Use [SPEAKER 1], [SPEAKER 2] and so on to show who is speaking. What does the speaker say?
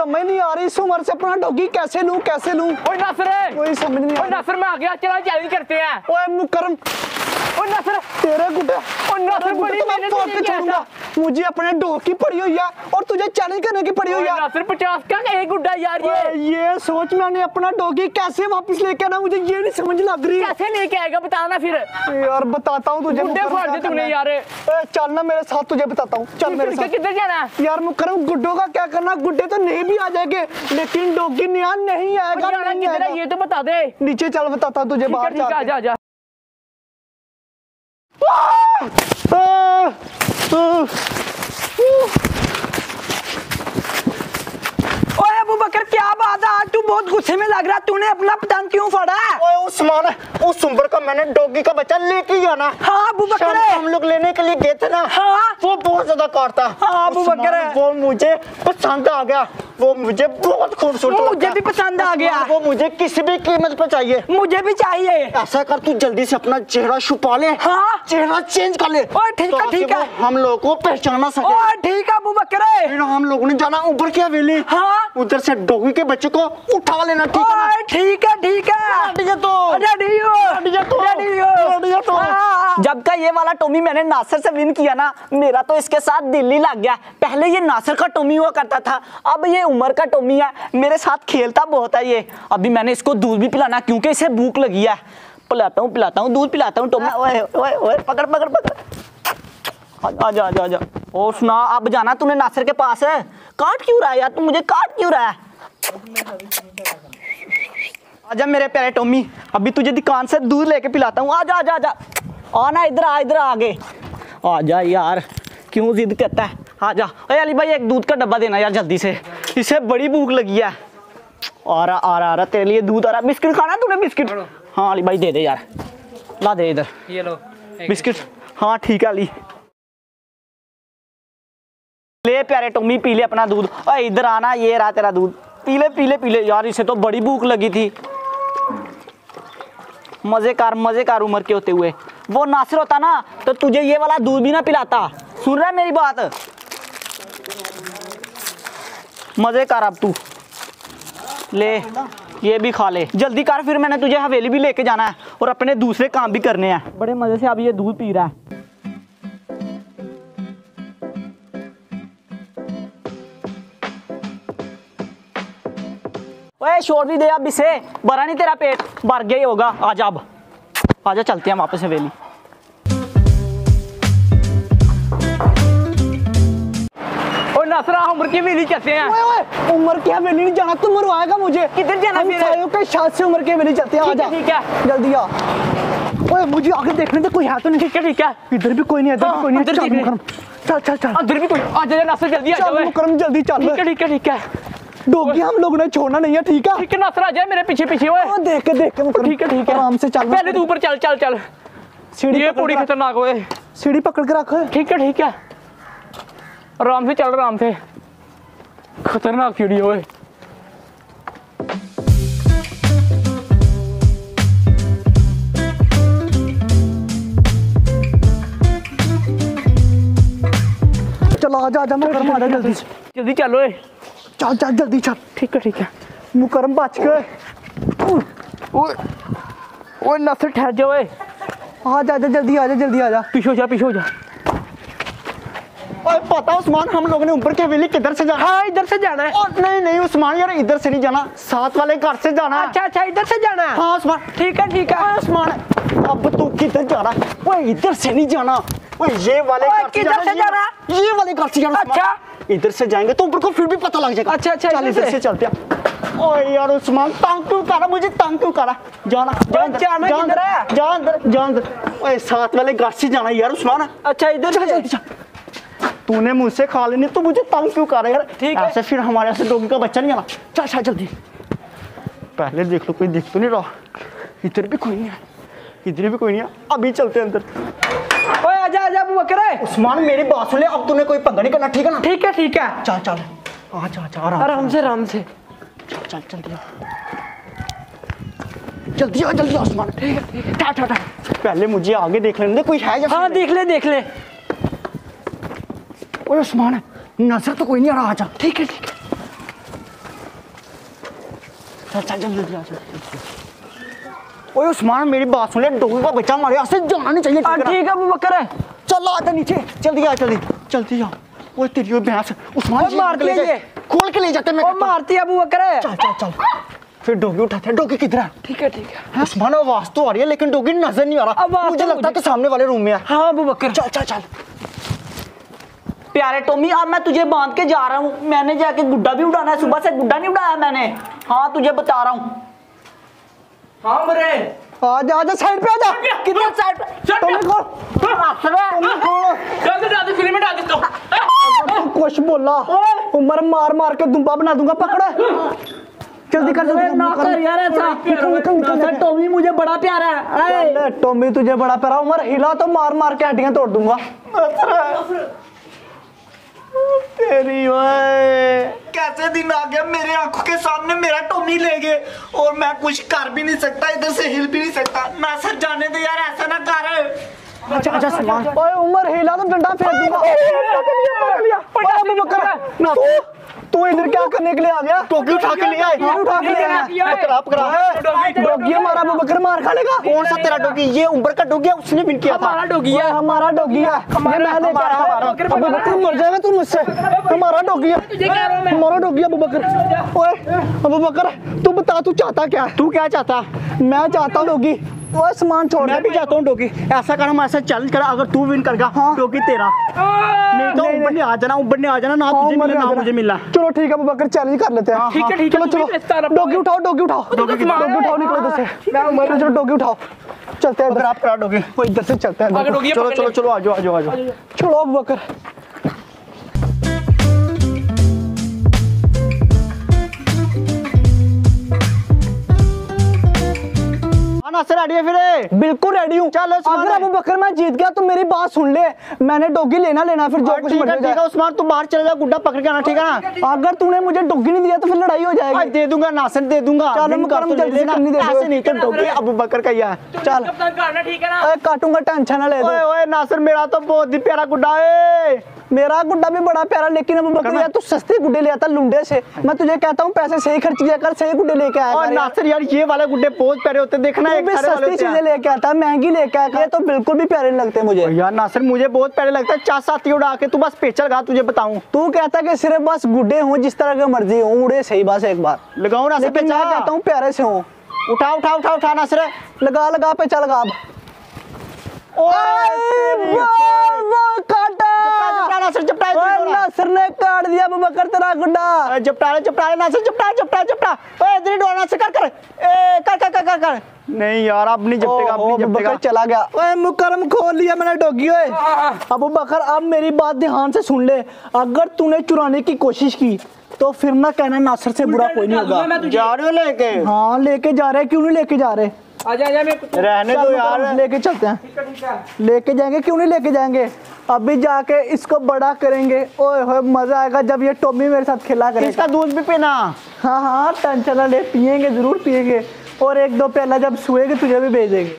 [SPEAKER 1] समझ नहीं आ रही इस उम्र से अपना डॉगी कैसे लूँ कैसे लूँ?
[SPEAKER 2] ओए नासिर
[SPEAKER 1] कोई समझ नहीं आ रही।
[SPEAKER 2] नासिर मैं आ गया चलो चैलेंज करते हैं।
[SPEAKER 1] ओए मुकरम
[SPEAKER 2] ओए नासिर
[SPEAKER 1] तेरे गुड्डे।
[SPEAKER 2] ओ नासिर बड़ी
[SPEAKER 1] तो फाड़
[SPEAKER 2] की
[SPEAKER 1] छोड़ूँगा। मुझे अपने डॉग की पड़ी हुई है और तुझे चैलेंज करने की पड़ी हुई है।
[SPEAKER 2] नासिर 50 का एक गुड्डा यार ये?
[SPEAKER 1] ये सोच मैंने अपना डॉगी कैसे वापस लेके आना मुझे ये नहीं समझ लग रही।
[SPEAKER 2] कैसे लेके आएगा बताना फिर।
[SPEAKER 1] यार बताता हूँ तुझे
[SPEAKER 2] गुड्डे फाड़ दे तूने यार।
[SPEAKER 1] ए, चल ना मेरे साथ तुझे बताता हूँ। चल मेरे साथ।
[SPEAKER 2] किधर जाना है?
[SPEAKER 1] यार मुकरम गुड्डों का क्या करना? गुड्डे तो नहीं भी आ जाएँगे लेकिन डॉगी नया नहीं आएगा
[SPEAKER 2] ये तो बता दे।
[SPEAKER 1] नीचे चल बताता हूँ तुझे बाहर
[SPEAKER 2] ठीक है
[SPEAKER 1] जाके।
[SPEAKER 2] आजा आजा
[SPEAKER 1] आ, आ,
[SPEAKER 3] ओए अबू बकर क्या बात है? आज तू बहुत गुस्से में लग रहा है तूने अपना पतंग क्यों फाड़ा है?
[SPEAKER 1] ओए उस्मान उस सुंबर का मैंने डॉगी का बच्चा लेके ही आना
[SPEAKER 3] हाँ अबू बकर।
[SPEAKER 1] हम लोग लेने के लिए गए थे ना
[SPEAKER 3] हाँ।
[SPEAKER 1] वो बहुत ज़्यादा काटता
[SPEAKER 3] हाँ, अबू बकर।
[SPEAKER 1] वो मुझे पसंद आ गया वो मुझे बहुत खूबसूरत
[SPEAKER 3] वो
[SPEAKER 1] लगता
[SPEAKER 3] मुझे भी पसंद आ गया।
[SPEAKER 1] वो मुझे किसी भी कीमत पर चाहिए।
[SPEAKER 3] मुझे भी चाहिए।
[SPEAKER 1] ऐसा कर तू जल्दी से अपना चेहरा छुपा ले।
[SPEAKER 3] हाँ।
[SPEAKER 1] चेहरा चेंज कर ले।
[SPEAKER 3] ओए, ठीक है, ठीक है।
[SPEAKER 1] हम लोग को पहचाना सके।
[SPEAKER 3] ओए ठीक है अबू बकर।
[SPEAKER 1] हम लोगों ने जाना ऊपर की हवेली।
[SPEAKER 3] हाँ।
[SPEAKER 1] उधर से डॉगी के बच्चे को उठा लेना ठीक है
[SPEAKER 3] ठीक है ठीक है।
[SPEAKER 1] तो।
[SPEAKER 3] रेडी हो?
[SPEAKER 1] रेडी है? तो।
[SPEAKER 3] रेडी हो
[SPEAKER 1] रेडी।
[SPEAKER 4] जब का ये वाला टोमी मैंने नासिर से विन किया ना मेरा तो इसके साथ दिल ही लग गया। पहले ये नासिर का टोमी हुआ करता था अब ये उमर का टोमी है। मेरे साथ खेलता बहुत है ये। अभी मैंने इसको दूध भी पिलाना क्योंकि इसे भूख लगी है। पिलाता हूँ पिलाता हूँ दूध पिलाता हूँ टोमी। ओए ओए ओए पकड़ पकड़ पकड़। आ- आजा आजा आजा और सुना अब जाना तूने नासिर के पास। है काट क्यों रहा है यार? तू मुझे काट क्यों रहा है? आजा मेरे प्यारे टोमी अभी तुझे दुकान से दूध लेके पिलाता हूँ। आजा आजा आजा। आना इधर आ इधर आगे। आजा यार क्यों जिद करता है? आजा। अरे अली भाई एक दूध का डब्बा देना यार जल्दी से। इसे बड़ी भूख लगी है। आ रहा आ रहा आ रहा तेरे लिए दूध आ रहा। बिस्किट खाना तूने बिस्किट? हाँ अली भाई दे दे यार। ला दे इधर।
[SPEAKER 2] ये लो
[SPEAKER 4] बिस्किट। हाँ ठीक है अली। ले प्यारे टोमी, पी ले अपना दूध। ओए इधर आना, ये रहा तेरा दूध। पी ले पी ले पी ले। यार, इसे तो बड़ी भूख लगी थी। मजेकार मजेकार उम्र के होते हुए। वो नासिर होता ना तो तुझे ये वाला दूध भी ना पिलाता। सुन रहा है मेरी बात? मजेकार अब तू। ले, ये भी खा ले। जल्दी कर, फिर मैंने तुझे हवेली भी लेके जाना है और अपने दूसरे काम भी करने हैं। बड़े मज़े से अब ये दूध पी रहा है। ओए शोर भी दे अब इसे। भरा नहीं तेरा पेट। भर गया ही होगा। आजा अब। आजा चलते हैं वापस हवेली।
[SPEAKER 2] नासिर उम्र की वेली चलते हैं?
[SPEAKER 1] ओए ओए उम्र की हवेली नहीं जाना तू मरवाएगा मुझे।
[SPEAKER 2] किधर जाना?
[SPEAKER 1] सायों के साथ से उम्र की हवेली चलते हैं? आजा
[SPEAKER 2] ठीक है।
[SPEAKER 1] जल्दी आ। ओए मुझे आगे देखने दे कोई है तो नहीं।
[SPEAKER 2] ठीक है ठीक है।
[SPEAKER 1] इधर भी कोई नहीं है इधर भी
[SPEAKER 2] हाँ,
[SPEAKER 1] कोई नहीं। है चल मुकरम चल चल
[SPEAKER 2] अंदर भी कोई आ जा जल्दी आ
[SPEAKER 1] चल
[SPEAKER 2] जाओ
[SPEAKER 1] मुकरम जल्दी चल।
[SPEAKER 2] ठीक है ठीक है ठीक है।
[SPEAKER 1] डोगी हम लोग ने छोड़ना नहीं है ठीक है?
[SPEAKER 2] ठीक है नासिर आ जा मेरे पीछे पीछे ओए
[SPEAKER 1] ओ, देख के देख के मुकरम
[SPEAKER 2] ठीक है ठीक है।
[SPEAKER 1] आराम से चल
[SPEAKER 2] पहले तू ऊपर चल चल चल।
[SPEAKER 1] सीढ़ी
[SPEAKER 2] ये पूरी खतरनाक ओए
[SPEAKER 1] सीढ़ी पकड़ के रख।
[SPEAKER 2] ठीक है ठीक है। आराम से चल आराम से। खतरनाक सीढ़ी ओए।
[SPEAKER 1] चल आजा आजा मुकरम आजा जल्दी। से।
[SPEAKER 2] जल्दी चल ओए।
[SPEAKER 1] चल चल जल्दी चल।
[SPEAKER 2] ठीक है ठीक है।
[SPEAKER 1] मुकरम बच गए।
[SPEAKER 2] ओए ओए नासिर ठहर जा ओए।
[SPEAKER 1] आजा आजा जल्दी आजा जल्दी आजा
[SPEAKER 2] पीछे जा पीछे जा।
[SPEAKER 1] ओए पता उस्मान हम लोगों ने ऊपर की हवेली किधर से जाना?
[SPEAKER 3] हाँ इधर से जाना है।
[SPEAKER 1] और नहीं नहीं उस्मान यार इधर से नहीं जाना। साथ वाले घर से जाना
[SPEAKER 3] अच्छा अच्छा इधर से जाना है।
[SPEAKER 1] हाँ उस्मान।
[SPEAKER 3] ठीक है ठीक है।
[SPEAKER 1] उस्मान अब तू किधर जा रहा है? ओए इधर से नहीं जाना। ओए ये वाले घर
[SPEAKER 3] किधर से जाना?
[SPEAKER 1] ये वाले घर से जाना
[SPEAKER 3] अच्छा।
[SPEAKER 1] इधर से जाएँगे तो ऊपर को फिर भी पता लग जाएगा।
[SPEAKER 3] अच्छा, अच्छा,
[SPEAKER 1] चल
[SPEAKER 3] इधर से।
[SPEAKER 1] चलते हैं। ओए यार उस्मान तंग क्यों कर मुझे तंग क्यों कर। रहा जाना जा अंदर,
[SPEAKER 3] जाना
[SPEAKER 1] अंदर? जा ओए साथ वाले घर से जाना यार उस्मान।
[SPEAKER 3] अच्छा इधर
[SPEAKER 1] चल
[SPEAKER 3] से।
[SPEAKER 1] चल। तूने मुझसे खा लेनी तो मुझे तंग क्यों कर यार?
[SPEAKER 3] ठीक है।
[SPEAKER 1] ऐसे फिर हमारे से डोगी का बच्चा नहीं आना चल चल जल्दी। पहले देख लो कोई देख तो नहीं रहा। इधर भी कोई नहीं है। इधर भी कोई नहीं है। अभी चलते हैं अंदर।
[SPEAKER 3] आजा आजा अबू बकर
[SPEAKER 1] उस्मान मेरी बात सुन ले अब तूने कोई पंगा नहीं करना ठीक है ना?
[SPEAKER 3] ठीक है ठीक है।
[SPEAKER 1] चल चल। आ जा जा आराम
[SPEAKER 3] से। आराम से।
[SPEAKER 1] चल चल जल्दी। जल्दी आ जल्दी उस्मान। ठीक है ठीक है। टा टा टा। पहले मुझे आगे देख लेने दे कोई है या
[SPEAKER 3] हाँ देख ले देख ले।
[SPEAKER 1] ओए उस्मान नज़र तो कोई नहीं आ रहा आजा। ठीक है ठीक है। चल चल जल्दी जल्दी आ चल ओए उस्मान मेरी बात सुन ले डोगी का बच्चा हमारे यहाँ से जाना नहीं चाहिए
[SPEAKER 3] हाँ,
[SPEAKER 1] ठीक है?
[SPEAKER 3] ठीक है बकर
[SPEAKER 1] चल आ जा नीचे जल्दी आ जल्दी जल्दी जा ओए तेरी भैंस उस्मान जी
[SPEAKER 3] मारती
[SPEAKER 1] ले जाए। खोल के ले जाते मैं
[SPEAKER 3] ओ मारती है अबू बकर
[SPEAKER 1] चल चल चल। फिर डोगी उठाते हैं डोगी किधर है?
[SPEAKER 3] ठीक है ठीक है।
[SPEAKER 1] उस्मान आवाज़ तो आ रही है लेकिन डोगी नज़र नहीं आ रहा। मुझे
[SPEAKER 3] तो
[SPEAKER 1] लगता है कि सामने वाले रूम में है।
[SPEAKER 3] हाँ अबू बकर।
[SPEAKER 1] चल चल चल।
[SPEAKER 4] प्यारे टोमी अब मैं तुझे बाँध के जा रहा हूँ। मैंने जाके गुड्डा भी उड़ाना है सुबह से गुड्डा नहीं उड़ाया मैंने। हाँ तुझे बता रहा हूँ।
[SPEAKER 2] हाँ मरे।
[SPEAKER 3] आ जा। आ जा साइड पे आ जा
[SPEAKER 4] किधर साइड
[SPEAKER 3] टोमी खोल टोमी खोल
[SPEAKER 2] जल्दी डाल दे फ़िल्म में डाल देता हूँ
[SPEAKER 3] तू कुछ बोला। उमर मार मार के दुम्बा बना दूँगा पकड़। जल्दी कर जल्दी
[SPEAKER 4] ना कर यार ऐसा। टोमी मुझे बड़ा प्यारा है।
[SPEAKER 3] टोमी तुझे बड़ा प्यारा उमर हिला तो मार मार के हड्डियाँ तोड़ दूँगा।
[SPEAKER 1] तेरी ओए। कैसे दिन आ गया मेरे आँखों के सामने मेरा टोमी ले गए और मैं कुछ कर भी नहीं सकता इधर से हिल भी नहीं सकता। ना सर जाने दे यार ऐसा ना कर। अच्छा अच्छा सलमान
[SPEAKER 3] ओए उमर हिला तो डंडा फेंक दूँगा। तू तू इधर क्या करने के लिए आ गया?
[SPEAKER 1] टोकी उठा के ले आए।
[SPEAKER 3] हाँ, उठा के ले आया।
[SPEAKER 1] पकड़ा पकड़ा
[SPEAKER 3] डॉगी हमारा अबू बकर मार खा लेगा।
[SPEAKER 1] कौन सा तेरा डोगी? ये उम्र का डोगी है उसने बिन किया था।
[SPEAKER 2] हमारा डोगी है।
[SPEAKER 3] हमारा डॉगी है। ये मैं लेके
[SPEAKER 1] हमारा,
[SPEAKER 3] आया।
[SPEAKER 1] हमारा।
[SPEAKER 3] अबू बकर मर जाएगा तू मुझसे। हमारा डॉगी है हमारा डॉगी है अबू बकर ओए अबू बकर तू बता तू चाहता क्या?
[SPEAKER 1] तू क्या चाहता?
[SPEAKER 3] मैं चाहता हूँ डॉगी। ओए सामान छोड़
[SPEAKER 1] मैं भी चाहता हूँ डोगी। ऐसा कर हमारे साथ चैलेंज कर अगर तू विन कर गया
[SPEAKER 3] हाँ।
[SPEAKER 1] डोगी तेरा। नहीं तो ऊपर ने आ जाना ऊपर ने आ जाना ना
[SPEAKER 3] हाँ,
[SPEAKER 1] तुझे मिला ना मुझे। मिला।
[SPEAKER 3] चलो ठीक है अबू बकर चैलेंज कर लेते हैं।
[SPEAKER 2] ठीक है, ठीक है,
[SPEAKER 3] चलो
[SPEAKER 2] रहा,
[SPEAKER 3] उठाओ डोगी उठाओ। डॉगी उठाओ। निकलो इधर से। मैं चलो डॉगी उठाओ। चलते हैं
[SPEAKER 1] आप करा डोगी।
[SPEAKER 3] वो इधर से चलते हैं।
[SPEAKER 2] डोगी
[SPEAKER 1] चलो चलो चलो आ जाओ आ जाओ आ जाओ।
[SPEAKER 3] चलो अबू बकर
[SPEAKER 1] हाँ ना सर आइडिया फिर?
[SPEAKER 3] बिल्कुल रेडी हूँ।
[SPEAKER 1] चलो,
[SPEAKER 3] अगर
[SPEAKER 1] है।
[SPEAKER 3] अबू बकर मैं जीत गया तो मेरी बात सुन ले। मैंने डॉगी लेना लेना फिर जो कुछ
[SPEAKER 1] ठीक है उस्मान तू बाहर चले जा गुड्डा पकड़ के आना ठीक है ना?
[SPEAKER 3] अगर तूने मुझे डॉगी नहीं दिया तो फिर लड़ाई हो जाएगी।
[SPEAKER 1] दे दूँगा नासन दे दूँगा।
[SPEAKER 3] चलो, मुकरम जल्दी से करनी दे
[SPEAKER 1] ऐसे नहीं तो डोगी अबू बकर का ही है।
[SPEAKER 3] चल।
[SPEAKER 2] कप्तान करना ठीक है ना?
[SPEAKER 3] काटूँगा टेंशन ना ले
[SPEAKER 1] ओए ओए नासर मेरा तो बहुत ही प्यारा गुड्डा है।
[SPEAKER 3] मेरा गुड्डा भी बड़ा प्यारा लेकिन अबू बकर
[SPEAKER 1] करना।
[SPEAKER 3] यार तू सस्ते गुड्डे ले आता लुंडे से। मैं तुझे कहता हूँ पैसे सही खर्च किया कर सही गुड्डे लेके आया
[SPEAKER 1] और। नासर यार ये वाले गुड्डे बहुत प्यारे होते देखना एक
[SPEAKER 3] सस्ती चीज़ें लेके आता महँगी लेके आया तो बिल्कुल भी प्यारे नहीं लगते मुझे।
[SPEAKER 1] यार नासर मुझे बहुत प्यारे लगता है। चार साथी उड़ा के तू बस पेचर गा तुझे बताऊँ।
[SPEAKER 3] तू कहता कि सिर्फ़ बस गुड्डे हूँ जिस तरह के मर्ज़ी हूँ उड़े सही बस एक बार।
[SPEAKER 1] लगाओ
[SPEAKER 3] ना मैं कहता हूँ प्यारे से हूँ।
[SPEAKER 1] उठा उठा उठा उठा नासर।
[SPEAKER 3] लगा लगा पे चल लगा अब
[SPEAKER 1] ओए
[SPEAKER 3] वाह, वाह, काटा
[SPEAKER 1] जपटा नासर जपटा
[SPEAKER 3] ओए, नासिर ने काट दिया बकर तेरा
[SPEAKER 1] ले जपटा ले नासर जपटा जपटा जपटा ओए इधर ही डोल नासर कर कर। ए कर कर कर कर नहीं यार अब नहीं जपटेगा अब नहीं जपटेगा।
[SPEAKER 3] चला गया। ओए मुकरम खोल लिया मैंने डॉगी ओए। अबू बकर अब मेरी बात ध्यान से सुन ले। अगर तूने चुराने की कोशिश की तो फिर ना कहना नासिर से बुरा कोई नहीं होगा।
[SPEAKER 1] जा रहे हो लेके?
[SPEAKER 3] हाँ लेके जा रहे क्यों नहीं लेके जा रहे?
[SPEAKER 2] आजा आजा मैं
[SPEAKER 1] रहने दो यार।
[SPEAKER 3] लेके चलते हैं।
[SPEAKER 2] ठीक है ठीक है।
[SPEAKER 3] लेके जाएँगे क्यों नहीं लेके जाएँगे? अभी जाके इसको बड़ा करेंगे। ओए होए मज़ा आएगा जब ये टोमी मेरे साथ खेला करेगा।
[SPEAKER 1] इसका दूध भी पीना।
[SPEAKER 3] हाँ हाँ टेंशन ना ले पियेंगे ज़रूर पियेंगे। और एक दो प्याला जब सुएगे तुझे भी भेज देंगे